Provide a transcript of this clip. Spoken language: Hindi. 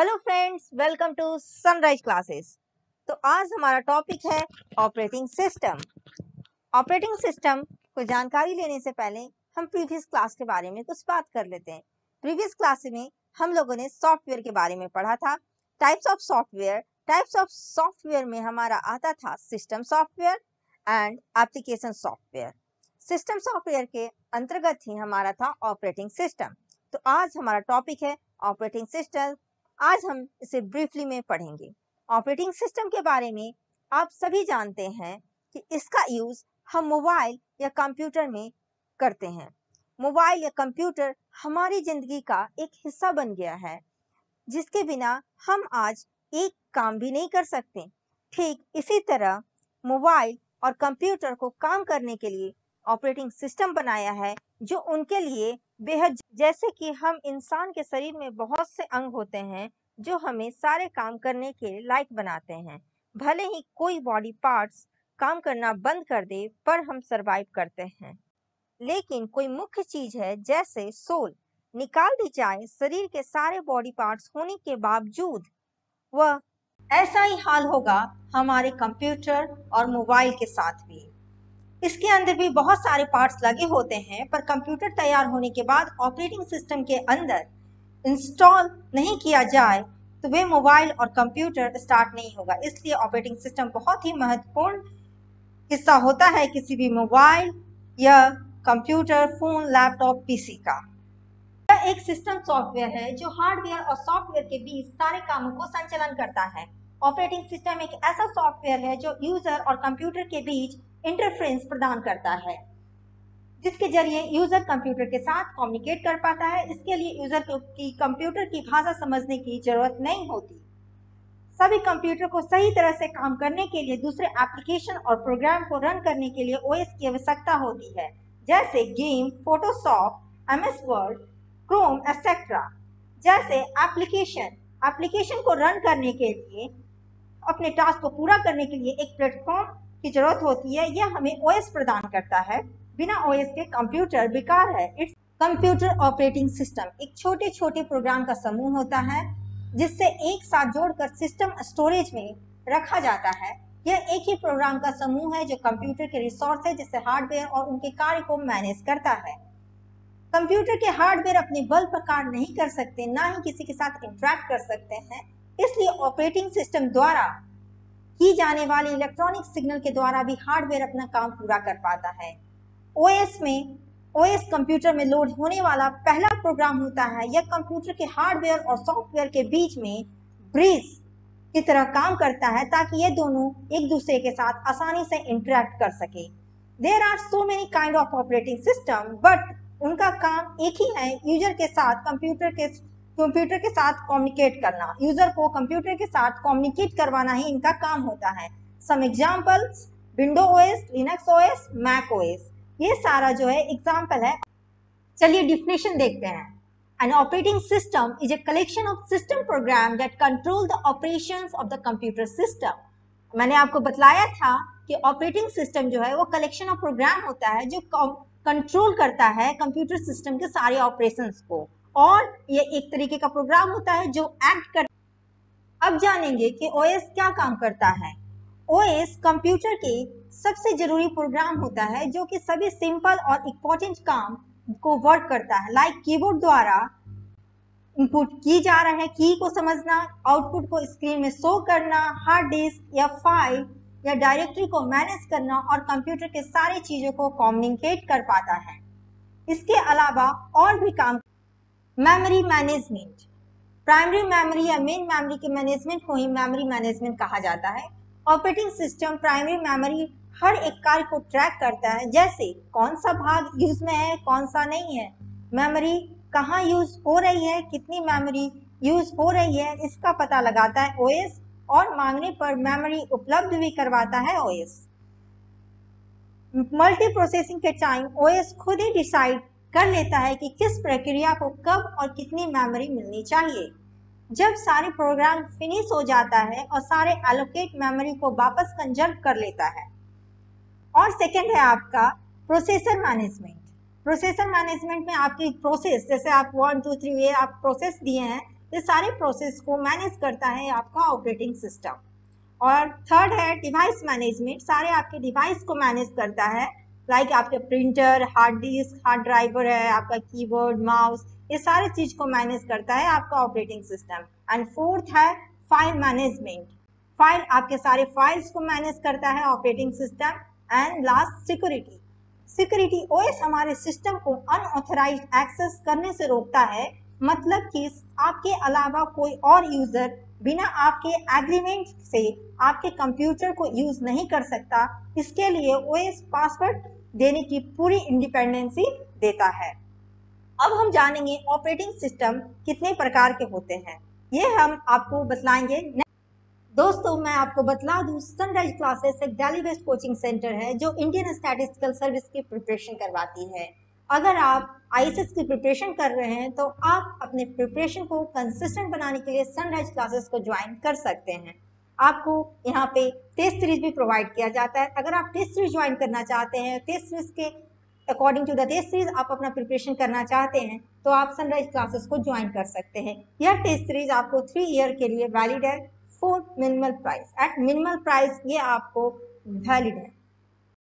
Hello friends welcome to Sunrise Classes तो आज हमारा टॉपिक है ऑपरेटिंग सिस्टम ऑपरेटिंग सिस्टम को जानकारी लेने से पहले हम प्रीवियस क्लास के बारे में कुछ बात कर लेते हैं। प्रीवियस क्लास में हम लोगों ने सॉफ्टवेयर के बारे में पढ़ा था। Types of software types of software में हमारा आता था system software and application software system software के अंतर्गत ही हमारा था ऑपरेटिंग सिस्टम तो आज हमारा टॉपिक है ऑपरेटिंग सिस्टम आज हम इसे ब्रीफली में पढ़ेंगे। ऑपरेटिंग सिस्टम के बारे में आप सभी जानते हैं कि इसका यूज़ हम मोबाइल या कंप्यूटर में करते हैं। मोबाइल या कंप्यूटर हमारी ज़िंदगी का एक हिस्सा बन गया है, जिसके बिना हम आज एक काम भी नहीं कर सकते। ठीक इसी तरह मोबाइल और कंप्यूटर को काम करने के लिए ऑपरेटिंग सिस्टम बनाया है, जो उनके लिए बेहद जैसे कि हम इंसान के शरीर में बहुत से अंग होते हैं, जो हमें सारे काम करने के लायक बनाते हैं। भले ही कोई बॉडी पार्ट्स काम करना बंद कर दे, पर हम सरवाइव करते हैं। लेकिन कोई मुख्य चीज़ है, जैसे सोल। निकाल दी जाए शरीर के सारे बॉडी पार्ट्स होने के बावजूद, वह ऐसा ही हाल होगा हमारे कंप्यूटर और मोबाइल के साथ भी। इसके अंदर भी बहुत सारे पार्ट्स लगे होते हैं, पर कंप्यूटर तैयार होने के बाद ऑपरेटिंग सिस्टम के अंदर इंस्टॉल नहीं किया जाए तो वे मोबाइल और कंप्यूटर स्टार्ट नहीं होगा। इसलिए ऑपरेटिंग सिस्टम बहुत ही महत्वपूर्ण हिस्सा होता है किसी भी मोबाइल या कंप्यूटर फ़ोन लैपटॉप पीसी का। यह एक सिस्टम सॉफ्टवेयर है जो हार्डवेयर और सॉफ्टवेयर के बीच सारे कामों को संचालन करता है। ऑपरेटिंग सिस्टम एक ऐसा सॉफ्टवेयर है जो यूज़र और कंप्यूटर के बीच इंटरफ्रेंस प्रदान करता है, जिसके ज़रिए यूज़र कंप्यूटर के साथ कम्युनिकेट कर पाता है। इसके लिए यूज़र की कंप्यूटर की भाषा समझने की ज़रूरत नहीं होती। सभी कंप्यूटर को सही तरह से काम करने के लिए दूसरे एप्लीकेशन और प्रोग्राम को रन करने के लिए ओएस की आवश्यकता होती है, जैसे game Photoshop M S Word Chrome etcetera जैसे एप्लीकेशन एप्लीकेशन को रन करने के लिए, अपने टास्क को पूरा करने के लिए एक प्लेटफॉर्म की ज़रूरत होती है यह हमें ओएस प्रदान करता है। बिना ओएस के कंप्यूटर बेकार है। इट्स कंप्यूटर ऑपरेटिंग सिस्टम एक छोटे छोटे प्रोग्राम का समूह होता है, जिससे एक साथ जोड़कर सिस्टम स्टोरेज में रखा जाता है। यह एक ही प्रोग्राम का समूह है, जो कंप्यूटर के रिसोर्स है जिससे हार्डवेयर और उनके कार्य को मैनेज करता है। कंप्यूटर के हार्डवेयर अपने बल पर कार्य नहीं कर सकते, ना ही किसी के साथ इंटरेक्ट कर सकते हैं। इसलिए ऑपरेटिंग सिस्टम द्वारा की जाने वाले इलेक्ट्रॉनिक सिग्नल के द्वारा भी हार्डवेयर अपना काम पूरा कर पाता है। ओएस में ओएस कंप्यूटर में लोड होने वाला पहला प्रोग्राम होता है, यह कंप्यूटर के हार्डवेयर और सॉफ्टवेयर के बीच में ब्रिज की तरह काम करता है ताकि ये दोनों एक दूसरे के साथ आसानी से इंटरेक्ट कर सके। There are so many kind of operating system but उनका काम एक ही है यूज़र के साथ कंप्यूटर के कंप्यूटर के साथ कम्युनिकेट करना। यूज़र को कंप्यूटर के साथ कम्युनिकेट करवाना ही इनका काम होता है। Some examples window OS Linux OS Mac OS ये सारा जो है एग्ज़ाम्पल है। चलिए डिफिनेशन देखते हैं। An operating system is a collection of system program that control the operations of the computer system. मैंने आपको बतलाया था कि ऑपरेटिंग सिस्टम जो है वो कलेक्शन ऑफ़ प्रोग्राम होता है जो कंट्रोल करता है कंप्यूटर सिस्टम के सारे ऑपरेशंस को। और ये एक तरीके का प्रोग्राम होता है जो एक्ट कर अब जानेंगे कि ओएस क्या काम करता है। ओएस कंप्यूटर के सबसे ज़रूरी प्रोग्राम होता है जो कि सभी सिंपल और इम्पोर्टेंट काम को वर्क करता है। लाइक like कीबोर्ड द्वारा इनपुट की जा रहा है की को समझना आउटपुट को स्क्रीन में शो करना हार्ड डिस्क या फ़ाइल या डायरेक्टरी को मैनेज करना और कंप्यूटर के सारी चीज़ों को कम्युनिकेट कर पाता है। इसके अलावा और भी काम मेमोरी मैनेजमेंट प्राइमरी मेमोरी या मेन मेमोरी के मैनेजमेंट को ही मेमोरी मैनेजमेंट कहा जाता है। ऑपरेटिंग सिस्टम प्राइमरी मेमोरी हर एक कार्य को ट्रैक करता है। जैसे कौन सा भाग यूज़ में है, कौन सा नहीं है। मेमोरी कहाँ यूज़ हो रही है, कितनी मेमोरी यूज़ हो रही है, इसका पता लगाता है ओएस और मांगने पर मेमोरी उपलब्ध भी करवाता है ओएस मल्टी प्रोसेसिंग के टाइम ओएस खुद ही डिसाइड कर लेता है कि किस प्रक्रिया को कब और कितनी मेमोरी मिलनी चाहिए। जब सारे प्रोग्राम फिनिश हो जाता है और सारे एलोकेट मेमोरी को वापस कंजर्व कर लेता है। और सेकंड है आपका प्रोसेसर मैनेजमेंट प्रोसेसर मैनेजमेंट में आपकी प्रोसेस जैसे आप वन टू थ्री ये आप प्रोसेस दिए हैं, ये सारे प्रोसेस को मैनेज करता है आपका ऑपरेटिंग सिस्टम और थर्ड है डिवाइस मैनेजमेंट सारे आपके डिवाइस को मैनेज करता है लाइक like आपके printer hard disk hard driver है, आपका कीबोर्ड माउस ये सारे चीज़ को मैनेज करता है आपका ऑपरेटिंग सिस्टम एंड फोर्थ है फ़ाइल मैनेजमेंट फ़ाइल आपके सारे फाइल्स को मैनेज करता है operating system and last security security OS हमारे सिस्टम को अनऑथराइज एक्सेस करने से रोकता है. मतलब कि आपके अलावा कोई और यूज़र बिना आपके एग्रीमेंट से आपके कंप्यूटर को यूज़ नहीं कर सकता. इसके लिए ओएस पासवर्ड देने की पूरी इंडिपेंडेंसी देता है। अब हम जानेंगे ऑपरेटिंग सिस्टम कितने प्रकार के होते हैं। ये हम आपको बतलाएँगे। दोस्तों, मैं आपको बतला दूँ सनराइज क्लासेस एक डेली बेस्ड कोचिंग सेंटर है जो इंडियन स्टैटिस्टिकल सर्विस की प्रिपरेशन करवाती है। अगर आप आई की प्रिपरेशन कर रहे हैं तो आप अपने प्रिपरेशन को कंसिस्टेंट बनाने के लिए सनराइज क्लासेस को ज्वाइन कर सकते हैं। आपको यहाँ पे टेस्ट सीरीज़ भी प्रोवाइड किया जाता है। अगर आप टेस्ट सीरीज़ ज्वाइन करना चाहते हैं टेस्ट सीरीज़ के according to the test series आप अपना प्रिपरेशन करना चाहते हैं तो आप सनराइज क्लासेस को ज्वाइन कर सकते हैं। यह टेस्ट सीरीज़ आपको थ्री ईयर के लिए वैलिड है for minimal price at minimal price ये आपको वैलिड है।